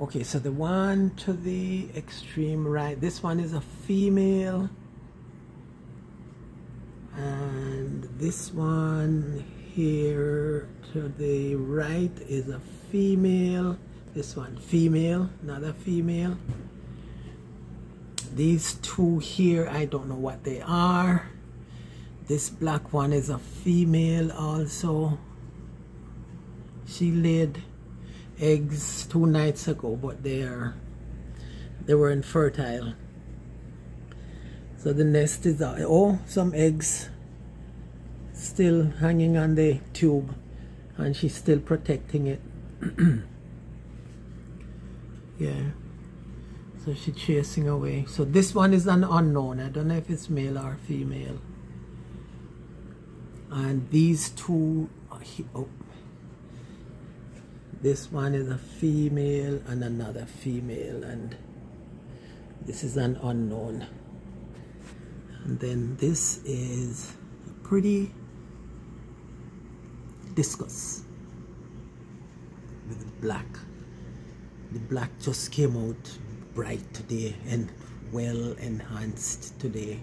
okay so the one to the extreme right this one is a female. This one here to the right is a female. This one, female, another female. These two here, I don't know what they are. This black one is a female also. She laid eggs two nights ago, but they are they were infertile. So the nest is out. Oh, some eggs still hanging on the tube, and she's still protecting it. yeah. So she's chasing away. So this one is an unknown. I don't know if it's male or female. And these two, oh, this one is a female and another female and this is an unknown and then this is a pretty discus with black. The black just came out bright today and well enhanced today